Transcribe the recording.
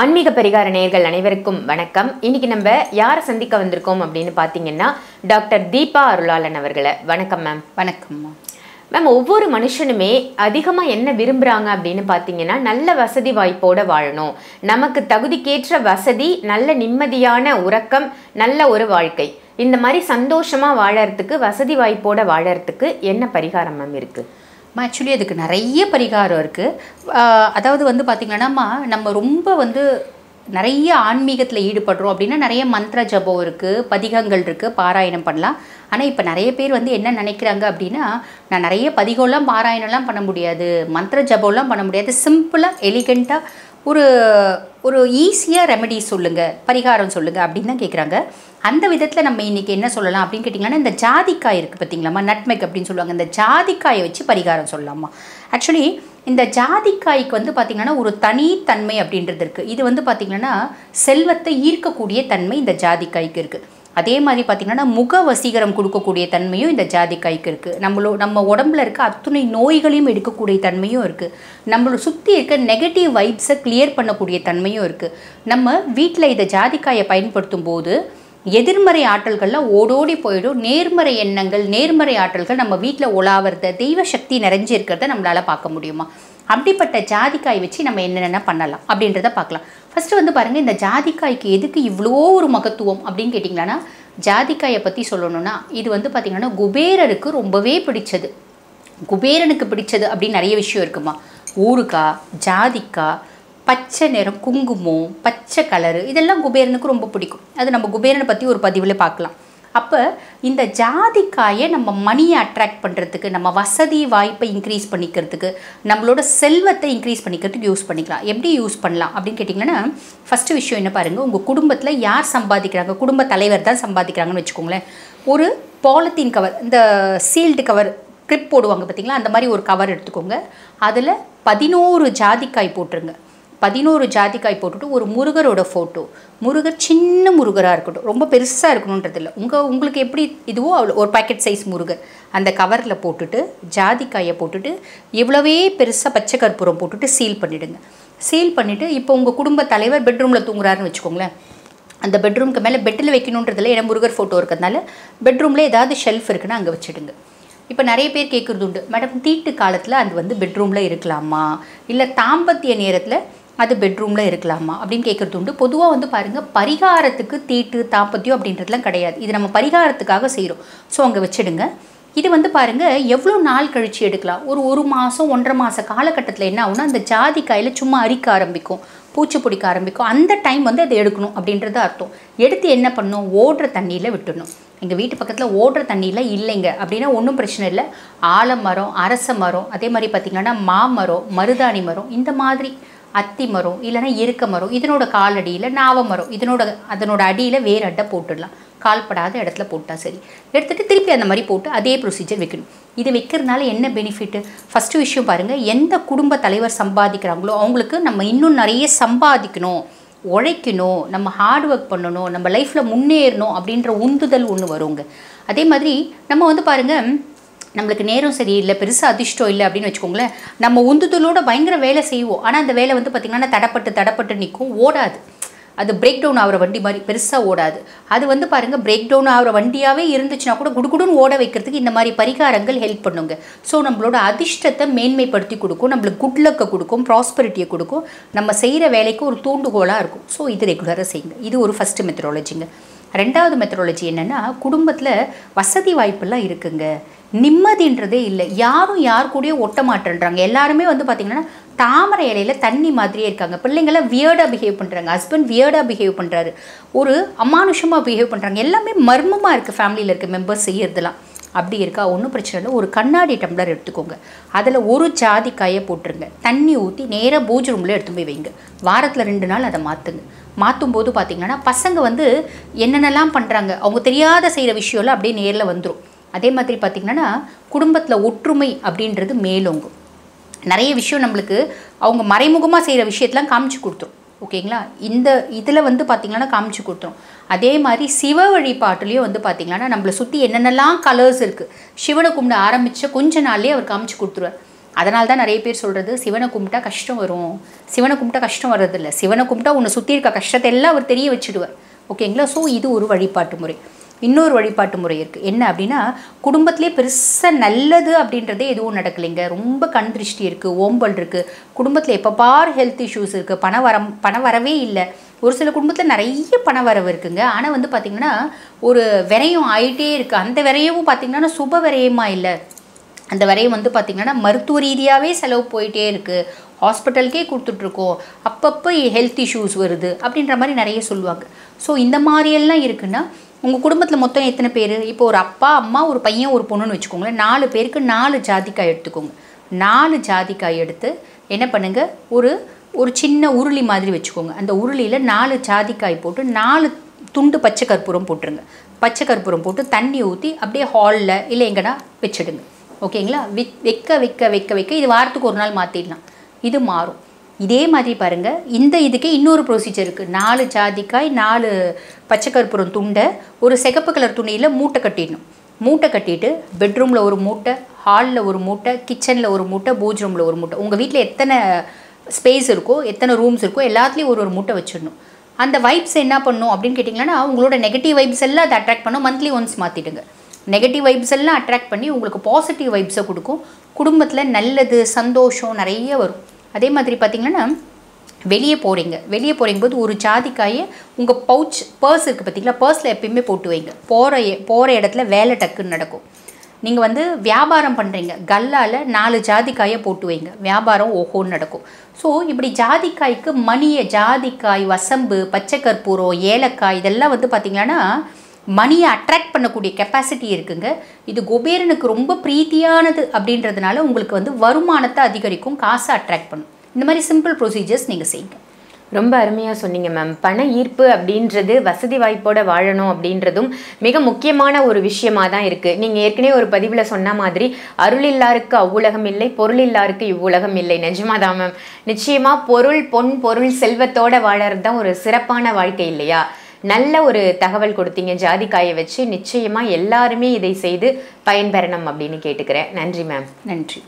ஆன்மீக பரிகார நேயர்கள் அனைவருக்கும் வணக்கம். இன்னைக்கு நம்ம யாரை சந்திக்க வந்திருக்கோம் அப்படின்னு பார்த்தீங்கன்னா டாக்டர் தீபா அருளாளன் அவர்களை. வணக்கம் மேம். வணக்கம்மா மேம். ஒவ்வொரு மனுஷனுமே அதிகமாக என்ன விரும்புகிறாங்க அப்படின்னு பார்த்தீங்கன்னா நல்ல வசதி வாய்ப்போட வாழணும். நமக்கு தகுதிக்கேற்ற வசதி நல்ல நிம்மதியான உறக்கம் நல்ல ஒரு வாழ்க்கை. இந்த மாதிரி சந்தோஷமா வாழறதுக்கு வசதி வாய்ப்போட வாழறதுக்கு என்ன பரிகாரம் மேம் இருக்கு? ஆக்சுவலி அதுக்கு நிறைய பரிகாரம் இருக்குது அதாவது வந்து பார்த்திங்கன்னா நம்ம ரொம்ப வந்து நிறைய ஆன்மீகத்தில் ஈடுபடுறோம் அப்படின்னா நிறைய மந்திர ஜபம் இருக்குது பதிகங்கள் இருக்குது பாராயணம் பண்ணலாம். ஆனால் இப்போ நிறைய பேர் வந்து என்ன நினைக்கிறாங்க அப்படின்னா நான் நிறைய பதிகம்லாம் பாராயணம்லாம் பண்ண முடியாது. மந்திர ஜபம்லாம் பண்ண முடியாது. சிம்பிளாக எலிகண்ட்டாக ஒரு ஒரு ஈஸியாக ரெமெடி சொல்லுங்கள் பரிகாரம் சொல்லுங்கள் அப்படின்னு தான் கேட்குறாங்க அந்த விதத்தில் நம்ம இன்றைக்கி என்ன சொல்லலாம் அப்படின்னு கேட்டிங்கன்னா இந்த ஜாதிக்காய் இருக்குது பார்த்தீங்களாம்மா நட்மெக் அப்படின்னு சொல்லுவாங்க. இந்த ஜாதிக்காயை வச்சு பரிகாரம் சொல்லலாமா? ஆக்சுவலி இந்த ஜாதிக்காய்க்கு வந்து பார்த்திங்கன்னா ஒரு தனித்தன்மை அப்படின்றது இருக்குது இது வந்து பார்த்திங்கன்னா செல்வத்தை ஈர்க்கக்கூடிய தன்மை இந்த ஜாதிக்காய்க்கு இருக்குது அதே மாதிரி பார்த்திங்கன்னா முக வசீகரம் கொடுக்கக்கூடிய தன்மையும் இந்த ஜாதிக்காய்க்கு இருக்குது நம்மளோ நம்ம உடம்புல இருக்க அத்துணை நோய்களையும் எடுக்கக்கூடிய தன்மையும் இருக்குது நம்மளை சுற்றி இருக்க நெகட்டிவ் வைப்ஸை கிளியர் பண்ணக்கூடிய தன்மையும் இருக்குது நம்ம வீட்டில் இதை ஜாதிக்காயை பயன்படுத்தும் போது எதிர்மறை ஆற்றல்கள்லாம் ஓடோடி போயிடும். நேர்மறை எண்ணங்கள் நேர்மறை ஆற்றல்கள் நம்ம வீட்டில் உலாவறத தெய்வ சக்தி நிறைஞ்சு இருக்கிறத நம்மளால் பார்க்க முடியுமா? அப்படிப்பட்ட ஜாதிக்காய் வச்சு நம்ம என்னென்ன பண்ணலாம் அப்படின்றத பார்க்கலாம். ஃபஸ்ட்டு வந்து பாருங்கள் இந்த ஜாதிக்காய்க்கு எதுக்கு இவ்வளோ ஒரு மகத்துவம் அப்படின்னு கேட்டிங்களான்னா ஜாதிக்காயை பற்றி சொல்லணும்னா இது வந்து பார்த்திங்கன்னா குபேரருக்கு ரொம்பவே பிடிச்சது. குபேரனுக்கு பிடிச்சது அப்படின்னு நிறைய விஷயம் இருக்குமா? ஊறுகாய் ஜாதிக்காய் பச்சை நிறம் குங்குமம் பச்சை கலரு இதெல்லாம் குபேரனுக்கு ரொம்ப பிடிக்கும். அது நம்ம குபேரனை பற்றி ஒரு பதிவில் பார்க்கலாம். அப்போ இந்த ஜாதிக்காயை நம்ம மணியை அட்ராக்ட் பண்ணுறதுக்கு நம்ம வசதி வாய்ப்பை இன்க்ரீஸ் பண்ணிக்கிறதுக்கு நம்மளோட செல்வத்தை இன்க்ரீஸ் பண்ணிக்கிறதுக்கு யூஸ் பண்ணிக்கலாம். எப்படி யூஸ் பண்ணலாம் அப்படின்னு கேட்டிங்கன்னா ஃபஸ்ட்டு விஷயம் என்ன பாருங்கள் உங்கள் குடும்பத்தில் யார் சம்பாதிக்கிறாங்க? குடும்ப தலைவர் தான் சம்பாதிக்கிறாங்கன்னு வச்சுக்கோங்களேன். ஒரு பாலித்தீன் கவர் இந்த சீல்டு கவர் கிளிப் போடுவாங்க பார்த்தீங்களா அந்த மாதிரி ஒரு கவர் எடுத்துக்கோங்க. அதில் பதினோரு ஜாதிக்காய் போட்டுருங்க. பதினோரு ஜாதிக்காய் போட்டுட்டு ஒரு முருகரோட ஃபோட்டோ முருகர் சின்ன முருகராக இருக்கட்டும். ரொம்ப பெருசாக இருக்கணுன்றது இல்லை உங்கள் உங்களுக்கு எப்படி இதுவோ அவ்வளோ ஒரு பாக்கெட் சைஸ் முருகர். அந்த கவரில் போட்டுட்டு ஜாதிக்காயை போட்டுட்டு எவ்வளவே பெருசாக பச்சை கற்பூரம் போட்டுட்டு சீல் பண்ணிவிடுங்க சீல் பண்ணிவிட்டு இப்போ உங்கள் குடும்ப தலைவர் பெட்ரூமில் தூங்குறாருன்னு வச்சுக்கோங்களேன். அந்த பெட்ரூம்க்கு மேலே பெட்டில் வைக்கணுன்றதில்ல ஏன்னா முருகர் ஃபோட்டோ இருக்கிறதுனால பெட்ரூமில் ஏதாவது ஷெல்ஃப் இருக்குன்னா அங்கே வச்சுடுங்க. இப்போ நிறைய பேர் கேட்குறது உண்டு. மேடம் தீட்டு காலத்தில் அது வந்து பெட்ரூமில் இருக்கலாமா? இல்லை தாம்பத்திய நேரத்தில் அது பெட்ரூமில் இருக்கலாமா? அப்படின்னு கேட்குறது உண்டு. பொதுவாக வந்து பாருங்கள் பரிகாரத்துக்கு தீட்டு தாப்பத்தியம் அப்படின்றதுலாம் கிடையாது. இது நம்ம பரிகாரத்துக்காக செய்கிறோம் ஸோ அங்கே வச்சிடுங்க. இது வந்து பாருங்கள் எவ்வளோ நாள் கழித்து எடுக்கலாம்? ஒரு ஒரு மாதம் ஒன்றரை மாத காலகட்டத்தில் என்ன ஆகும்னா அந்த ஜாதிக்காயில் சும்மா அரிக்க ஆரம்பிக்கும். பூச்சி பிடிக்க ஆரம்பிக்கும். அந்த டைம் வந்து அதை எடுக்கணும் அப்படின்றது அர்த்தம். எடுத்து என்ன பண்ணணும்? ஓடுற தண்ணியில் விட்டுடணும். எங்கள் வீட்டு பக்கத்தில் ஓடுற தண்ணியில் இல்லைங்க. அப்படின்னா ஒன்றும் பிரச்சனை இல்லை. ஆலமரம் அரச மரம் அதே மாதிரி பார்த்திங்கன்னா மாமரம் மருதாணி மரம் இந்த மாதிரி அத்தி மரம் இல்லைன்னா இருக்க மரம் இதனோட காலடியில் நாவ மரம் இதனோட அதனோட அடியில் வேறு அட்டை போட்டுடலாம் கால்படாத இடத்துல போட்டால் சரி. எடுத்துகிட்டு திருப்பி அந்த மாதிரி போட்டு அதே ப்ரொசீஜர் வைக்கணும். இது வைக்கிறதுனால என்ன பெனிஃபிட்டு ஃபஸ்ட்டு விஷயம் பாருங்கள் எந்த குடும்ப தலைவர் சம்பாதிக்கிறாங்களோ அவங்களுக்கு நம்ம இன்னும் நிறைய சம்பாதிக்கணும் உழைக்கணும் நம்ம ஹார்ட் ஒர்க் பண்ணணும் நம்ம லைஃப்பில் முன்னேறணும் அப்படின்ற உந்துதல் ஒன்று வருங்க. அதே மாதிரி நம்ம வந்து பாருங்கள் நம்மளுக்கு நேரம் சரியில்லை பெருசாக அதிர்ஷ்டம் இல்லை அப்படின்னு வச்சுக்கோங்களேன் நம்ம உந்துதலோட பயங்கர வேலை செய்வோம். ஆனால் அந்த வேலை வந்து பார்த்திங்கன்னா தடப்பட்டு தடப்பட்டு நிற்கும் ஓடாது. அது பிரேக் டவுன் ஆகிற வண்டி மாதிரி பெருசாக ஓடாது. அது வந்து பாருங்கள் பிரேக் டவுன் ஆகிற வண்டியாகவே இருந்துச்சுன்னா கூட குடுகுடுன்னு ஓட வைக்கிறதுக்கு இந்த மாதிரி பரிகாரங்கள் ஹெல்ப் பண்ணுங்க. ஸோ நம்மளோட அதிர்ஷ்டத்தை மேன்மைப்படுத்தி கொடுக்கும். நம்மளுக்கு குட் லக்கை கொடுக்கும் ப்ராஸ்பரிட்டியை கொடுக்கும். நம்ம செய்கிற வேலைக்கு ஒரு தூண்டுகோலாக இருக்கும். ஸோ இது ரெகுலராக செய்யுங்க. இது ஒரு ஃபஸ்ட்டு மெத்தடாலஜிங்க ரெண்டாவது மெத்தடாலஜி என்னென்னா குடும்பத்தில் வசதி வாய்ப்பெல்லாம் இருக்குங்க. நிம்மதின்றதே இல்லை. யாரும் யார் கூடயோ ஒட்ட மாட்டேன்றாங்க. எல்லாருமே வந்து பார்த்திங்கன்னா தாமரை இலையில தண்ணி மாதிரியே இருக்காங்க. பிள்ளைங்களாம் வியர்டாக பிஹேவ் பண்ணுறாங்க ஹஸ்பண்ட் வியர்டாக பிஹேவ் பண்ணுறாரு ஒரு அமானுஷமாக பிஹேவ் பண்ணுறாங்க எல்லாமே மர்மமாக இருக்குது ஃபேமிலியில் இருக்க மெம்பர்ஸ் செய்யறதுலாம் அப்படி இருக்கா ஒன்றும் பிரச்சனை இல்லை. ஒரு கண்ணாடி டம்ளர் எடுத்துக்கோங்க. அதில் ஒரு ஜாதிக்காயை போட்டுருங்க. தண்ணி ஊற்றி நேராக பூஜை ரூமில் எடுத்து போய் வைங்க. வாரத்தில் ரெண்டு நாள் அதை மாற்றுங்க மாற்றும் போது பார்த்திங்கன்னா பசங்க வந்து என்னென்னலாம் பண்ணுறாங்க அவங்க தெரியாத செய்கிற விஷயம்லாம் அப்படியே நேரில் வந்துடும் அதே மாதிரி பார்த்திங்கன்னா குடும்பத்தில் ஒற்றுமை அப்படின்றது மேலோங்கும். நிறைய விஷயம் நம்மளுக்கு அவங்க மறைமுகமாக செய்கிற விஷயத்தெலாம் காமிச்சு கொடுத்துரும். ஓகேங்களா? இந்த இதில் வந்து பார்த்திங்கன்னா காமிச்சு கொடுத்துரும் அதே மாதிரி சிவ வழிபாட்டுலேயும் வந்து பார்த்திங்கன்னா நம்மளை சுற்றி என்னென்னலாம் கலர்ஸ் இருக்குது சிவனை கும்பிட ஆரம்பித்த கொஞ்ச நாள்லேயே அவர் காமிச்சு கொடுத்துருவார். அதனால தான் நிறைய பேர் சொல்கிறது சிவனை கும்பிட்டா கஷ்டம் வரும். சிவனை கும்பிட்டா கஷ்டம் வர்றதில்ல. சிவனை கும்பிட்டா உன்னை சுற்றி இருக்க கஷ்டத்தை எல்லாம் அவர் தெரிய வச்சுடுவார். ஓகேங்களா? ஸோ இது ஒரு வழிபாட்டு முறை. இன்னொரு வழிபாட்டு முறை இருக்குது என்ன அப்படின்னா குடும்பத்திலே பெருசாக நல்லது அப்படின்றதே எதுவும் நடக்கலைங்க. ரொம்ப கண் திருஷ்டி இருக்குது ஓம்பல் இருக்குது குடும்பத்தில் எப்போ பார் ஹெல்த் இஷ்யூஸ் இருக்குது பண வரம் பண வரவே இல்லை. ஒரு சில குடும்பத்தில் நிறைய பண வரவு இருக்குங்க. ஆனால் வந்து பார்த்திங்கன்னா ஒரு விரையும் ஆகிட்டே இருக்குது அந்த விரையவும் பார்த்திங்கன்னா சுப விரயமா இல்லை. அந்த விரயம் வந்து பார்த்திங்கன்னா மருத்துவ ரீதியாகவே செலவு போயிட்டே இருக்குது ஹாஸ்பிட்டலுக்கே கொடுத்துட்ருக்கோம். அப்பப்போ ஹெல்த் இஷ்யூஸ் வருது அப்படின்ற மாதிரி நிறைய சொல்லுவாங்க. ஸோ இந்த மாதிரியெல்லாம் இருக்குன்னா உங்கள் குடும்பத்தில் மொத்தம் எத்தனை பேர்? இப்போ ஒரு அப்பா அம்மா ஒரு பையன் ஒரு பொண்ணுன்னு வச்சுக்கோங்களேன். நாலு பேருக்கு நாலு ஜாதிக்காய் எடுத்துக்கோங்க. நாலு ஜாதிக்காய் எடுத்து என்ன பண்ணுங்க? ஒரு ஒரு சின்ன உருளி மாதிரி வச்சுக்கோங்க. அந்த உருளியில் நாலு ஜாதிக்காய் போட்டு நாலு துண்டு பச்சை கற்பூரம் போட்டுருங்க. பச்சை கற்பூரம் போட்டு தண்ணி ஊற்றி அப்படியே ஹாலில் இல்லை எங்கன்னா வச்சிடுங்க. ஓகேங்களா? விக் வைக்க வைக்க வைக்க வைக்க. இது வாரத்துக்கு ஒரு நாள் மாற்றிடலாம் இது மாறும். இதே மாதிரி பாருங்கள் இந்த இதுக்கே இன்னொரு ப்ரொசீஜர் இருக்குது நாலு ஜாதிக்காய் நாலு பச்சை கற்பூரம் துண்டை ஒரு சிகப்பு கலர் துணியில் மூட்டை கட்டிடணும். மூட்டை கட்டிட்டு பெட்ரூமில் ஒரு மூட்டை ஹாலில் ஒரு மூட்டை கிச்சனில் ஒரு மூட்டை பூஜ் ரூமில் ஒரு மூட்டை. உங்கள் வீட்டில் எத்தனை ஸ்பேஸ் இருக்கோ எத்தனை ரூம்ஸ் இருக்கோ எல்லாத்துலேயும் ஒரு ஒரு மூட்டை வச்சிடணும். அந்த வைப்ஸ் என்ன பண்ணும் அப்படின்னு கேட்டிங்கன்னா உங்களோட நெகட்டிவ் வைப்ஸ் எல்லாம் அதை அட்ராக்ட் பண்ணும். மந்த்லி ஒன்ஸ் மாற்றிடுங்க நெகட்டிவ் வைப்ஸ் எல்லாம் அட்ராக்ட் பண்ணி உங்களுக்கு பாசிட்டிவ் வைப்ஸை கொடுக்கும். குடும்பத்தில் நல்லது சந்தோஷம் நிறைய வரும். அதே மாதிரி பார்த்திங்கன்னா வெளியே போகிறீங்க வெளியே போகிறீங்க போது ஒரு ஜாதிக்காயை உங்கள் பவுச் பர்ஸ் இருக்குது பார்த்தீங்களா பர்ஸில் எப்பயுமே போட்டு வைங்க. போகிற போகிற இடத்துல வேலை டக்குன்னு நடக்கும். நீங்கள் வந்து வியாபாரம் பண்ணுறீங்க கல்லால் நாலு ஜாதிக்காயை போட்டு வைங்க. வியாபாரம் ஓஹோன்னு நடக்கும். ஸோ இப்படி ஜாதிக்காய்க்கு மணியை ஜாதிக்காய் வசம்பு பச்சை கற்பூரம் ஏலக்காய் இதெல்லாம் வந்து பார்த்திங்கன்னா மணியை அட்ராக்ட் பண்ணக்கூடிய கெப்பாசிட்டி இருக்குங்க. இது குபேரனுக்கு ரொம்ப பிரீத்தியானது அப்படின்றதுனால உங்களுக்கு வந்து வருமானத்தை அதிகரிக்கும் காசை அட்ராக்ட் பண்ணும். இந்த மாதிரி சிம்பிள் ப்ரொசீஜர்ஸ் நீங்கள் செய்யுங்க. ரொம்ப அருமையாக சொன்னீங்க மேம் பண ஈர்ப்பு அப்படின்றது வசதி வாய்ப்போட வாழணும் அப்படின்றதும் மிக முக்கியமான ஒரு விஷயமா தான் இருக்குது நீங்கள் ஏற்கனவே ஒரு பதிவில் சொன்ன மாதிரி அருள் இல்லாருக்கு அவ்வுலகம் இல்லை பொருள் இல்லாருக்கு இவ்வுலகம் இல்லை. நிஜமாக தான் மேம் நிச்சயமாக பொருள் பொன் பொருள் செல்வத்தோட வாழறது தான் ஒரு சிறப்பான வாழ்க்கை இல்லையா? நல்ல ஒரு தகவல் கொடுத்தீங்க ஜாதிக்காயை வச்சு. நிச்சயமா எல்லாருமே இதை செய்து பயன்பெறணும் அப்படின்னு கேட்டுக்கிறேன். நன்றி மேம் நன்றி.